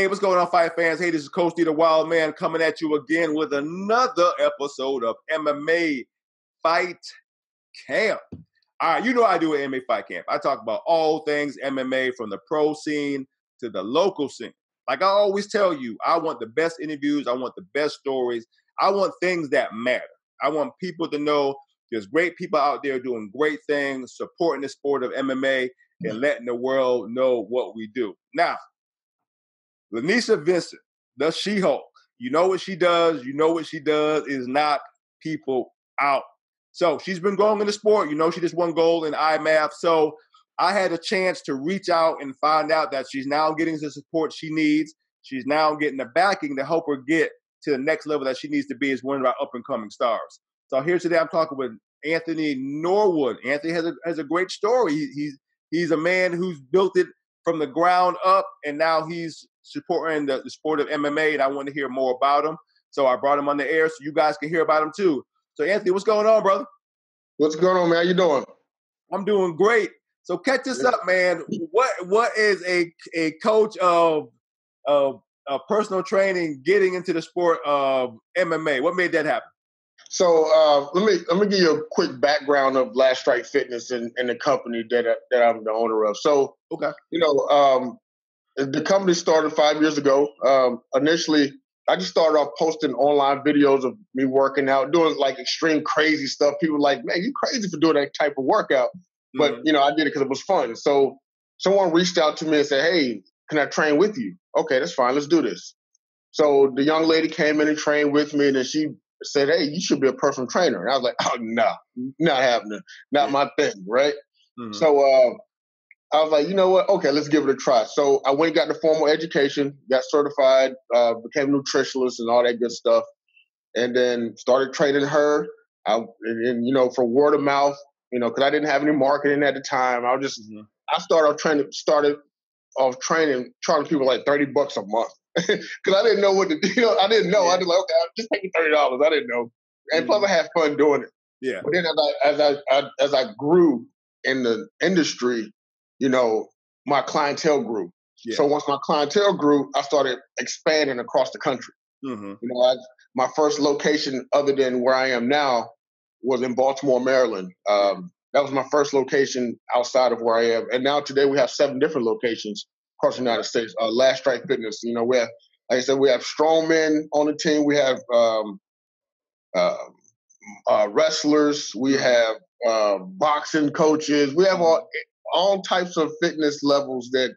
Hey, what's going on, fight fans? Hey, this is Coach the Wild Man, coming at you again with another episode of MMA Fight Camp. All right, you know I do at MMA Fight Camp. I talk about all things MMA from the pro scene to the local scene. Like I always tell you, I want the best interviews, I want the best stories, I want things that matter. I want people to know there's great people out there doing great things, supporting the sport of MMA, and letting the world know what we do. Now, Laneisha Vinson, the She Hulk. You know what she does. You know what she does is knock people out. So she's been going in the sport. You know, she just won gold in IMMAF. So I had a chance to reach out and find out that she's now getting the support she needs. She's now getting the backing to help her get to the next level that she needs to be as one of our up and coming stars. So here today, I'm talking with Anthony Norwood. Anthony has a has a great story. He, he's he's a man who's built it from the ground up, and now he's supporting the, the sport of MMA, and I want to hear more about him. So I brought him on the air so you guys can hear about him too. So Anthony, what's going on, brother? What's going on, man? How you doing? I'm doing great. So catch us up, man. What what is a a coach of of, of personal training getting into the sport of MMA? What made that happen? So uh, let me let me give you a quick background of Last Strike Fitness and, and the company that that I'm the owner of. So okay, you know, um, the company started five years ago. Um, initially, I just started off posting online videos of me working out, doing like extreme crazy stuff. People were like, man, you crazy for doing that type of workout. But mm-hmm. you know, I did it because it was fun. So someone reached out to me and said, hey, can I train with you? Okay, that's fine. Let's do this. So the young lady came in and trained with me, and then she said, "Hey, you should be a personal trainer." And I was like, "Oh no, not happening, not my thing." Right. Mm-hmm. So uh, I was like, you know what? Okay, let's give it a try. So I went, got the formal education, got certified, uh, became a nutritionist and all that good stuff, and then started training her. I, and, and you know, for word of mouth, you know, because I didn't have any marketing at the time. I was just, mm-hmm. I started off training, started off training, charging people like thirty bucks a month because I didn't know what to do. I didn't know. Yeah. I was like, okay, I'll just taking thirty dollars. I didn't know, and mm-hmm. plus I had fun doing it. Yeah. But then as I as I, I as I grew in the industry, you know, my clientele grew. Yeah. So once my clientele grew, I started expanding across the country. Mm-hmm. You know, I, my first location other than where I am now was in Baltimore, Maryland. Um, that was my first location outside of where I am. And now today we have seven different locations across the United States. Uh, Last Strike Fitness, you know, we have, like I said, we have strong men on the team. We have um, uh, uh, wrestlers. We mm-hmm. have uh, boxing coaches. We have all all types of fitness levels that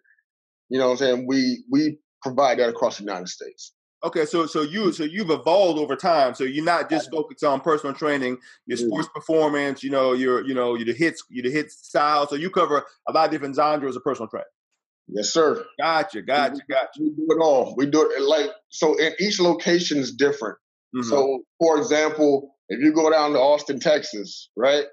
you know what I'm saying we we provide that across the United States. Okay, so so you so you've evolved over time. So you're not just focused on personal training, your sports performance, you know, your you know, your the hits, your the hit style. So you cover a lot of different genres of personal training. Yes, sir. Gotcha, gotcha, gotcha. We do it all. We do it like so. In each location is different. Mm-hmm. So, for example, if you go down to Austin, Texas, right?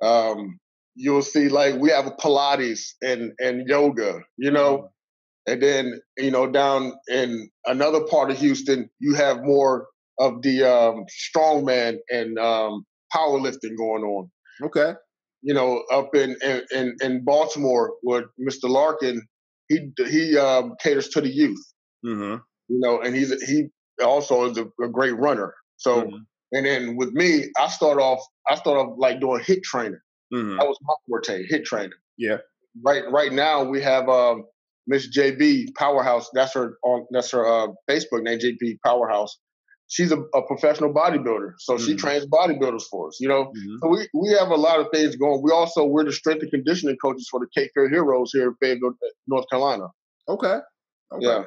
Um, you'll see like we have Pilates and and yoga, you know, mm-hmm. and then you know down in another part of Houston, you have more of the um, strongman and um, powerlifting going on. Okay. You know, up in in in Baltimore, with Mr. Larkin, he he um, caters to the youth. Mm-hmm. You know, and he's he also is a, a great runner. So, mm-hmm. and then with me, I start off I start off like doing HIIT training. Mm-hmm. That was my forte, HIIT training. Yeah. Right. Right now we have um, Miss JB Powerhouse. That's her on. That's her uh, Facebook name, JB Powerhouse. She's a, a professional bodybuilder, so mm-hmm. she trains bodybuilders for us. You know, mm-hmm. so we we have a lot of things going. We also we're the strength and conditioning coaches for the Cape Fear Heroes here in Fayetteville, North Carolina. Okay. okay. Yeah.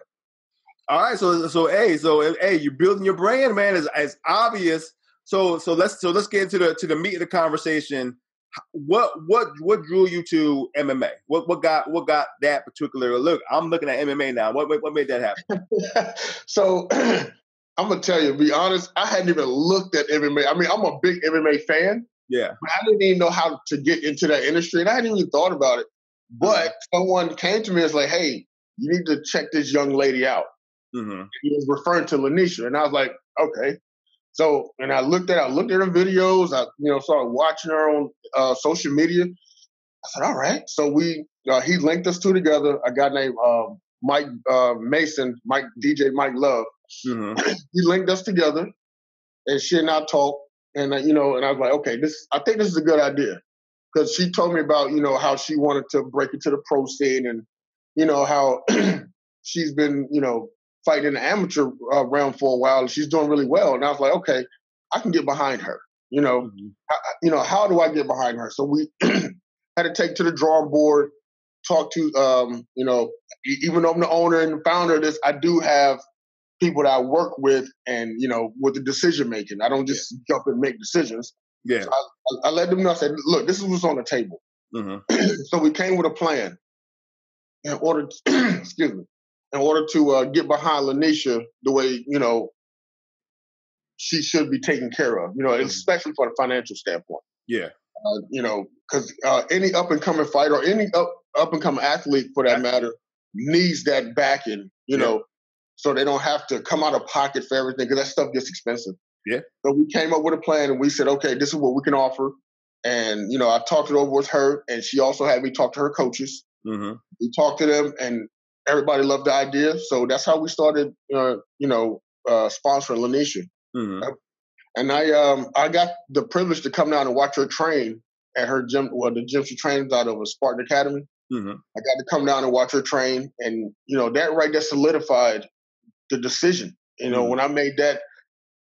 All right. So so hey so hey you're building your brand, man. Is as obvious. So so let's so let's get into the to the meat of the conversation what what what drew you to MMA? What what got what got that particular look? I'm looking at MMA now. What what, made that happen? so I'm gonna tell you, be honest, I hadn't even looked at MMA. I mean, I'm a big MMA fan. Yeah. But I didn't even know how to get into that industry, and I hadn't even thought about it. But mm-hmm. someone came to me and was like, "Hey, you need to check this young lady out." Mm-hmm. He was referring to Laneisha, and I was like, "Okay." So, and I looked at, I looked at her videos. I, you know, started watching her on uh, social media. I said, all right. So we, uh, he linked us two together. A guy named um, Mike uh, Mason, Mike DJ Mike Love. Mm-hmm. he linked us together, and she and I talked, and uh, you know, and I was like, okay, this I think this is a good idea because she told me about you know how she wanted to break into the pro scene, and you know how she's been you know fighting in the amateur uh, realm for a while, and she's doing really well. And I was like, okay, I can get behind her. You know, mm-hmm. I, you know, how do I get behind her? So we had to take to the drawing board, talk to, um, you know, even though I'm the owner and the founder of this, I do have people that I work with, and you know, with the decision making. I don't just yeah. jump and make decisions. Yeah, so I, I, let them know. I said, look, this is what's on the table. Mm-hmm. so we came with a plan in order. To, excuse me in order to uh, get behind Laneisha the way you know she should be taken care of. You know, mm-hmm. especially from a financial standpoint. Yeah. Uh, you know, because uh, any up and coming fighter or any up up and coming athlete, for that matter, needs that backing. You yeah. know, so they don't have to come out of pocket for everything because that stuff gets expensive. Yeah. So we came up with a plan and we said, okay, this is what we can offer. And you know, I talked it over with her, and she also had me talk to her coaches. Mm-hmm. We talked to them, and everybody loved the idea. So that's how we started, uh, you know, uh, sponsoring Laneisha. Mm-hmm. And I, um, I got the privilege to come down and watch her train at her gym. Well, the gym she trains out of a Spartan Academy. Mm-hmm. I got to come down and watch her train, and you know that right there solidified the decision. You know, mm-hmm. when I made that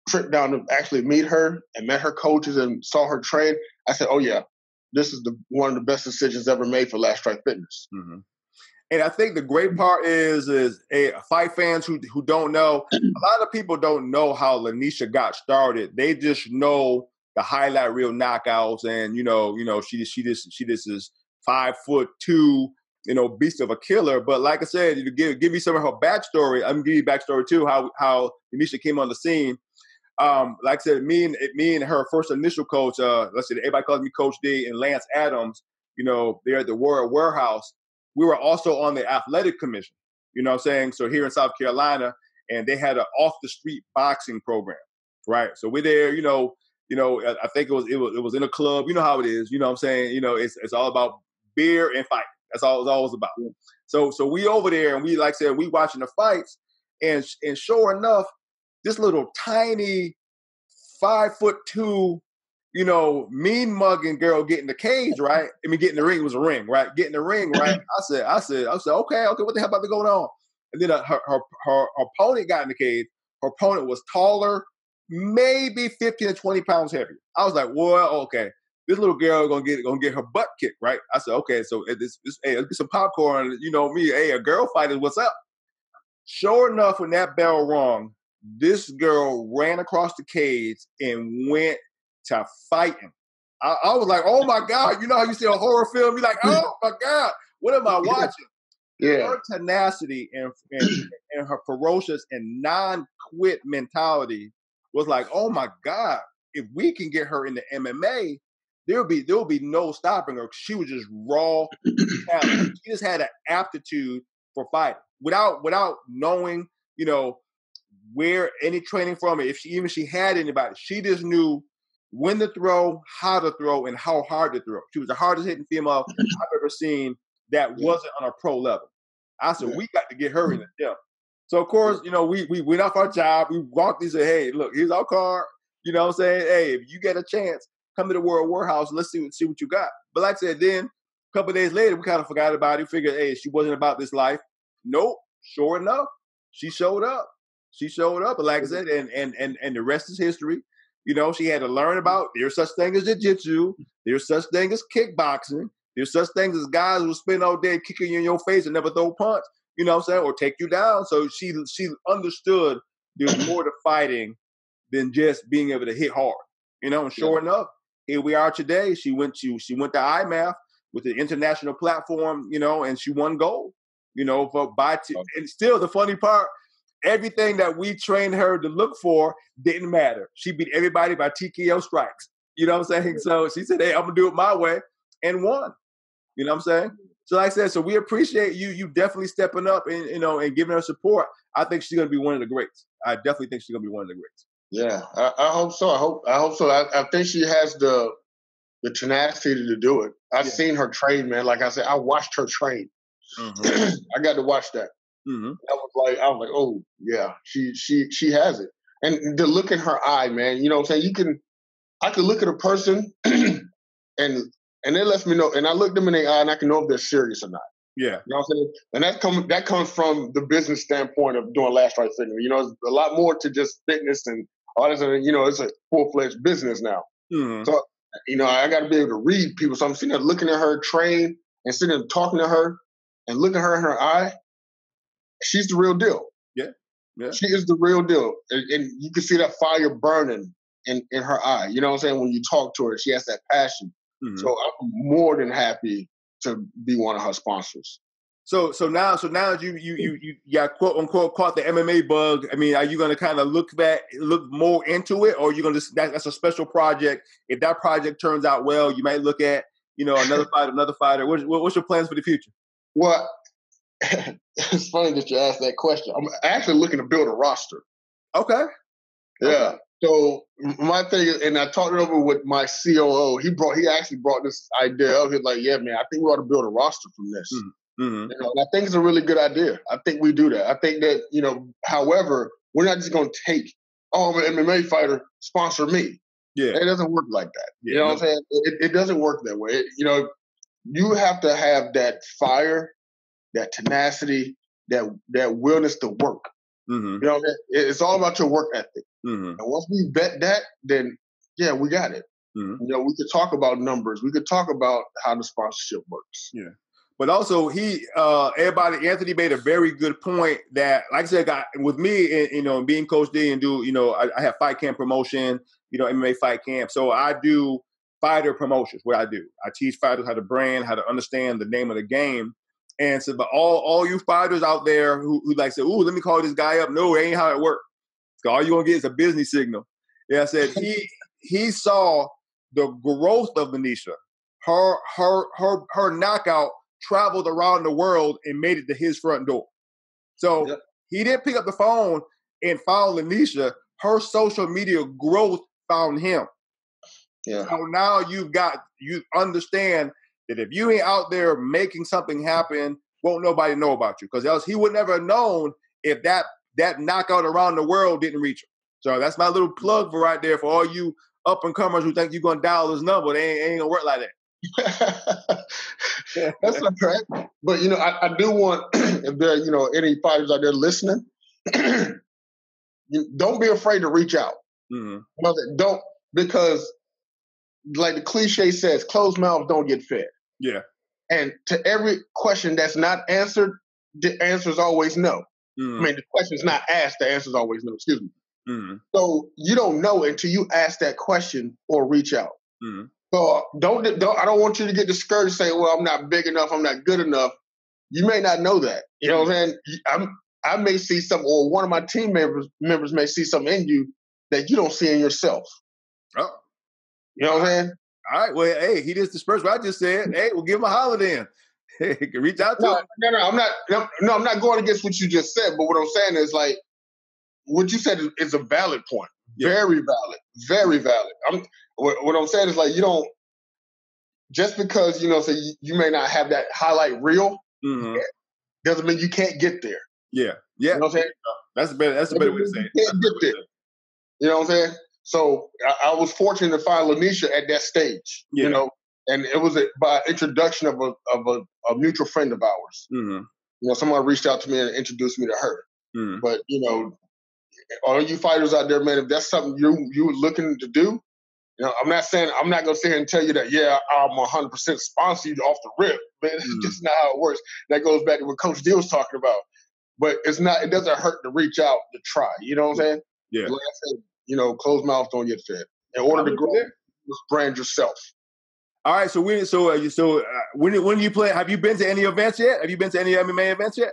trip down to actually meet her and met her coaches and saw her train, I said, "Oh yeah, this is the one of the best decisions ever made for Last Strike Fitness." Mm-hmm. And I think the great part is is a fight fans who who don't know. A lot of people don't know how Laneisha got started. They just know the highlight reel knockouts, and you know, you know, she she just she just is five foot two, you know, beast of a killer. But like I said, to give give you some of her backstory, I'm gonna give you backstory too. How how Laneisha came on the scene. Um, like I said, me and me and her first initial coach, uh, let's say everybody calls me Coach D and Lance Adams. You know, they're at the World Warehouse we were also on the athletic commission, you know what I'm saying? So here in South Carolina, and they had an off the street boxing program, right? So we're there, you know, you know, I think it was it was it was in a club, you know how it is, you know what I'm saying? You know, it's it's all about beer and fight. That's all it's always about. So so we over there and we like I said, we watching the fights, and and sure enough, this little tiny five foot two you know, mean mugging girl getting the cage, right? I mean, getting the ring was a ring, right? Getting the ring, right? I said, I said, I said, okay, okay, what the hell about to going on? And then uh, her, her, her, opponent got in the cage. Her opponent was taller, maybe 15 to 20 pounds heavier. I was like, well, okay. This little girl gonna get gonna get her butt kicked, right? I said, okay, so this, this hey, let's get some popcorn. You know me, hey, a girl fighter, what's up? Sure enough, when that bell rung, this girl ran across the cage and went to fighting. I, I, was like, oh my God, you know how you see a horror film? You're like, hmm. oh my God, what am I watching? Yeah. Her tenacity and, and, and her ferocious and non-quit mentality was like, oh my God, if we can get her into MMA, there'll be there'll be no stopping her. She was just raw talent. She just had an aptitude for fighting without without knowing, you know, where any training from it. If she even she had anybody, she just knew when to throw, how to throw, and how hard to throw. She was the hardest hitting female I've ever seen that wasn't on a pro level. I said, yeah. we got to get her in the gym. So of course, you know, we we went off our job, we walked and said, Hey, look, here's our car. You know what I'm saying? Hey, if you get a chance, come to the World Warehouse, let's see what see what you got. But like I said, then a couple days later, we kind of forgot about it. Figured, hey, she wasn't about this life. Nope. Sure enough, she showed up. She showed up. But like I mm-hmm. said, and and and and the rest is history. You know, she had to learn about there's such thing as jiu-jitsu, there's such thing as kickboxing, there's such things as guys who spend all day kicking you in your face and never throw punch, you know what I'm saying, or take you down. So she she understood there's more to fighting than just being able to hit hard. You know, and sure yeah. enough, here we are today. She went to she went to IMMAF with the international platform, you know, and she won gold. You know, for by t- and still the funny part, everything that we trained her to look for didn't matter. She beat everybody by TKO strikes. You know what I'm saying? So she said, "Hey, I'm gonna do it my way," and won. You know what I'm saying? So like I said, so we appreciate you. You definitely stepping up and you know and giving her support. I think she's gonna be one of the greats. I definitely think she's gonna be one of the greats. Yeah, I, I hope so. I hope I hope so. I, I, think she has the the tenacity to do it. I've yeah. seen her train, man. Like I said, I watched her train. Mm-hmm. I got to watch that. Mm-hmm. I was like, I was like, oh yeah, she she she has it. And the look in her eye, man, you know what I'm saying? You can I could look at a person and and it lets me know, and I look them in the eye and I can know if they're serious or not. Yeah. You know what I'm saying? And that comes that comes from the business standpoint of doing Last Strike Fitness. You know, it's a lot more to just fitness and all this. You know, it's a full fledged business now. Mm-hmm. So you know, I got to be able to read people. So I'm sitting there looking at her train and sitting there talking to her and looking her in her eye. She's the real deal. Yeah. Yeah. She is the real deal. And, and you can see that fire burning in, in her eye. You know what I'm saying? When you talk to her, she has that passion. Mm-hmm. So I'm more than happy to be one of her sponsors. So so now so now you you you you got quote unquote caught the MMA bug. I mean, are you going to kind of look back, look more into it, or are you going to that, that's a special project? If that project turns out well, you might look at you know another fight, another fighter. What's, what's your plans for the future? Well, it's funny that you asked that question. I'm actually looking to build a roster. Okay. Yeah. Okay. So my thing, and I talked it over with my COO. He brought, he actually brought this idea up. He's like, "Yeah, man, I think we ought to build a roster from this." Mm-hmm. Mm-hmm. You know, I think it's a really good idea. I think we do that. I think that you know, however, we're not just going to take, "Oh, I'm an MMA fighter, sponsor me." Yeah, it doesn't work like that. Yeah, you know no. what I'm saying? It, it doesn't work that way. It, you know, you have to have that fire, that tenacity, that that willingness to work. Mm-hmm. You know, it's all about your work ethic. Mm-hmm. And once we vet that, then yeah, we got it. Mm-hmm. You know, we could talk about numbers. We could talk about how the sponsorship works. Yeah. But also, he, uh, everybody, Anthony made a very good point that, like I said, got with me, and you know, being Coach D and do, you know, I, I have fight camp promotion, you know, MMA fight camp. So I do fighter promotions. What I do, I teach fighters how to brand, how to understand the name of the game. And so, but all all you fighters out there who, who like say, "Ooh, let me call this guy up." No, it ain't how it works. So all you gonna get is a business signal. Yeah, I said he he saw the growth of Venetia. Her her her her knockout traveled around the world and made it to his front door. So yep. he didn't pick up the phone and found Laneisha. Her social media growth found him. Yeah. So now you've got you understand that if you ain't out there making something happen, won't nobody know about you because else he would never have known if that that knockout around the world didn't reach him. So that's my little plug for right there for all you up and comers who think you're gonna dial this number. They ain't, ain't gonna work like that. that's not correct. But you know, I, I do want if there you know any fighters out there listening, don't be afraid to reach out. Mm-hmm. Don't because like the cliche says, closed mouths don't get fed. Yeah. And to every question that's not answered, the answer is always no. Mm. I mean, the question is not asked, the answer is always no. Excuse me. Mm. So you don't know until you ask that question or reach out. Mm. So don't, don't I don't want you to get discouraged saying, "Well, I'm not big enough, I'm not good enough." You may not know that. You know what I'm saying? I'm, I may see some, or one of my team members members may see something in you that you don't see in yourself. Oh. You know what I'm saying? All right. Well, hey, he just dispersed what I just said. Hey, we'll give him a holiday. in. Hey, can reach out to no, him. No, no, I'm not. No, no, I'm not going against what you just said. But what I'm saying is like what you said is, a valid point. Yeah. Very valid. Very valid. I'm what, what, I'm saying is like you don't just because you know say you, you may not have that highlight reel mm-hmm. doesn't mean you can't get there. Yeah. Yeah. You know what I'm saying? That's a better. That's a better way to say it. You can't get there. You know what I'm saying? So I, I was fortunate to find Laneisha at that stage. Yeah. You know, and it was a, by introduction of a of a, a mutual friend of ours. Mm-hmm. You know, someone reached out to me and introduced me to her. Mm-hmm. But you know, all you fighters out there, man, if that's something you you looking to do, you know, I'm not saying I'm not gonna sit here and tell you that. Yeah, I'm 100 percent sponsor you off the rip, man. Mm-hmm. That's not how it works. That goes back to what Coach D was talking about. But it's not. It doesn't hurt to reach out to try. You know what I'm saying? Yeah. Like I said, you know, closed mouths don't get fed. In order to grow, just brand yourself. All right. So when so uh, so uh, when when you play? Have you been to any events yet? Have you been to any MMA events yet?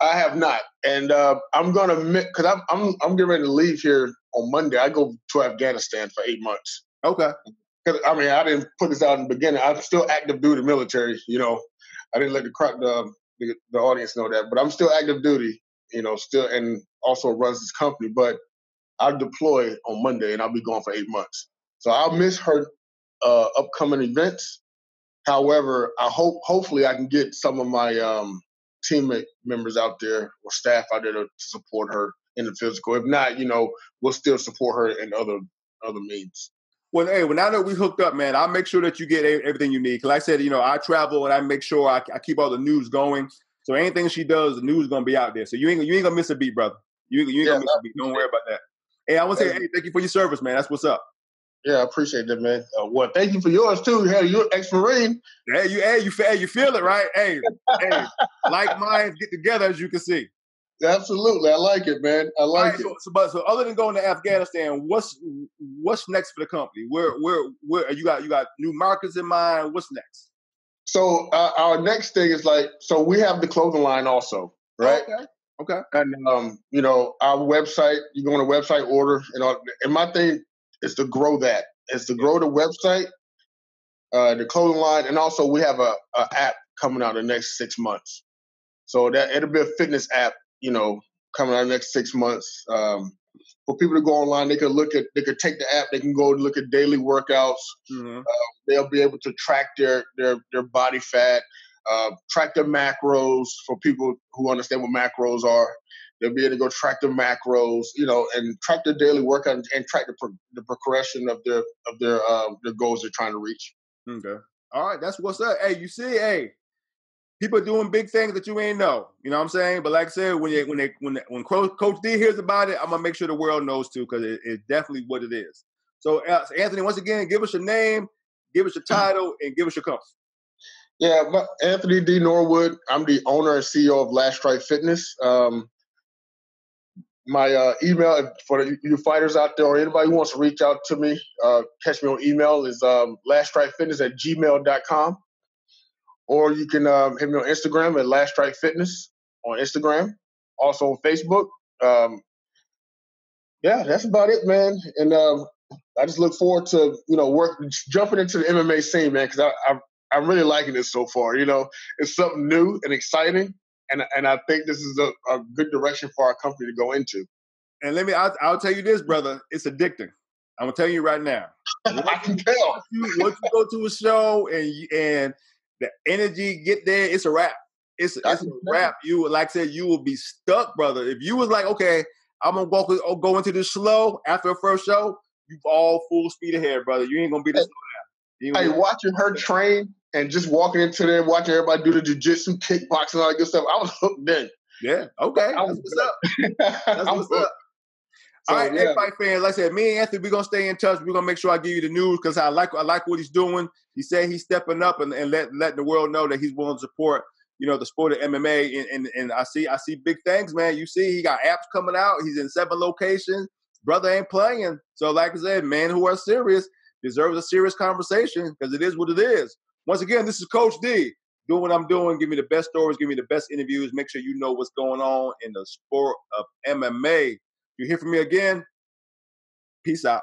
I have not, and uh, I'm gonna because I'm I'm I'm getting ready to leave here on Monday. I go to Afghanistan for eight months. Okay. Because I mean, I didn't put this out in the beginning. I'm still active duty military. You know, I didn't let the the, the, the audience know that, but I'm still active duty. You know, still and also runs this company, but I'll deploy on Monday and I'll be gone for eight months. So I'll miss her uh, upcoming events. However, I hope hopefully I can get some of my um, teammate members out there or staff out there to, to support her in the physical. If not, you know, we'll still support her in other other means. Well, hey, well, now that we hooked up, man, I'll make sure that you get everything you need. Cause like I said, you know, I travel and I make sure I, I keep all the news going. So anything she does, the news is gonna be out there. So you ain't you ain't gonna miss a beat, brother. You, you ain't yeah, gonna miss a beat. Don't worry about that. Hey, I want to say, hey, thank you for your service, man. That's what's up. Yeah, I appreciate that, man. Uh, well, thank you for yours too. Hey, you're ex-marine. Hey, you, hey, you, hey, you feel it, right? Hey, hey, like minds get together, as you can see. Absolutely, I like it, man. I like right, it. So, so, but so, other than going to Afghanistan, what's what's next for the company? Where, where, where you got you got new markets in mind? What's next? So uh, our next thing is like, so we have the clothing line also, right? Okay. Okay. And um, you know, our website, you go on the website order, you know, and my thing is to grow that. Is to grow the website, uh, the clothing line, and also we have a, a app coming out in the next six months. So that it'll be a fitness app, you know, coming out in the next six months. Um, for people to go online, they could look at, they could take the app, they can go look at daily workouts. Mm-hmm. Uh, they'll be able to track their their their body fat, uh, track their macros for people who understand what macros are. They'll be able to go track their macros, you know, and track their daily workout and, and track the, pro- the progression of their of their uh, their goals they're trying to reach. Okay. All right, that's what's up. Hey, you see, hey, people doing big things that you ain't know. You know what I'm saying? But like I said, when they, when they, when when Coach D hears about it, I'm gonna make sure the world knows too, because it, it's definitely what it is. So, uh, Anthony, once again, give us your name, give us your title, and give us your company. Yeah, Anthony D. Norwood. I'm the owner and CEO of Last Strike Fitness. Um, my uh, email for you fighters out there or anybody who wants to reach out to me, uh, catch me on email is um, laststrikefitness at gmail.com. Or you can um, hit me on Instagram at Last Strike Fitness on Instagram. Also on Facebook. Um, yeah, that's about it, man. And um, I just look forward to you know work jumping into the MMA scene, man, because I, I I'm really liking this so far. You know, it's something new and exciting, and and I think this is a, a good direction for our company to go into. And let me, I'll, I'll, tell you this, brother, it's addicting. I'm gonna tell you right now. I can tell. Once you, once you go to a show and and the energy get there, it's a wrap. It's, it's a wrap. You like I said, you will be stuck, brother. If you was like, okay, I'm gonna go oh, go into this slow after a first show, you all full speed ahead, brother. You ain't gonna be the slow down. Hey, watching her train and just walking into there, watching everybody do the jujitsu, kickboxing, all that good stuff. I was hooked then. Yeah. Okay. That's what's up. That's what's up. So, all right, yeah. fight fans. Like I said, me and Anthony, we're gonna stay in touch. We're gonna make sure I give you the news because I like I like what he's doing. He said he's stepping up and, and let letting the world know that he's willing to support, you know, the sport of MMA. And, and and I see I see big things, man. You see, he got apps coming out. He's in seven locations. Brother ain't playing. So, like I said, men who are serious deserves a serious conversation because it is what it is. Once again, this is Coach D. Doing what I'm doing, give me the best stories, give me the best interviews. Make sure you know what's going on in the sport of MMA. You hear from me again? Peace out.